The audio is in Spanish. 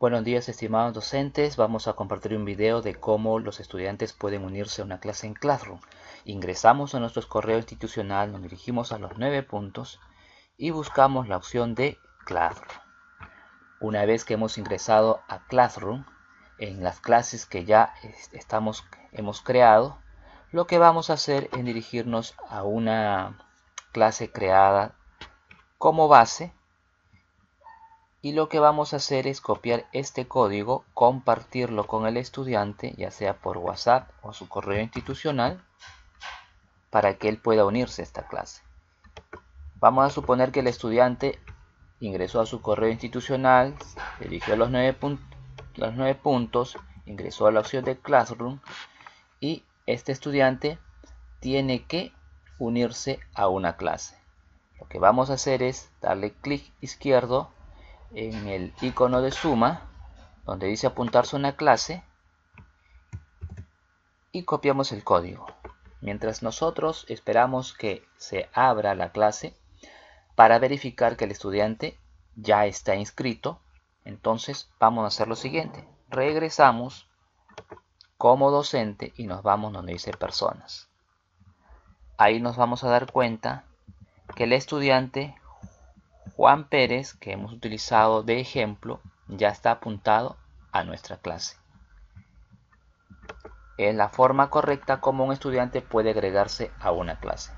Buenos días estimados docentes, vamos a compartir un video de cómo los estudiantes pueden unirse a una clase en Classroom. Ingresamos a nuestro correo institucional, nos dirigimos a los nueve puntos y buscamos la opción de Classroom. Una vez que hemos ingresado a Classroom, en las clases que ya estamos, hemos creado, lo que vamos a hacer es dirigirnos a una clase creada como base y lo que vamos a hacer es copiar este código, compartirlo con el estudiante, ya sea por WhatsApp o su correo institucional, para que él pueda unirse a esta clase. Vamos a suponer que el estudiante ingresó a su correo institucional, nueve, los nueve puntos, ingresó a la opción de Classroom y este estudiante tiene que unirse a una clase. Lo que vamos a hacer es darle clic izquierdo en el icono de suma, donde dice apuntarse una clase, y copiamos el código. Mientras nosotros esperamos que se abra la clase para verificar que el estudiante ya está inscrito, entonces vamos a hacer lo siguiente. Regresamos como docente y nos vamos donde dice personas. Ahí nos vamos a dar cuenta que el estudiante Juan Pérez, que hemos utilizado de ejemplo, ya está apuntado a nuestra clase. Es la forma correcta como un estudiante puede agregarse a una clase.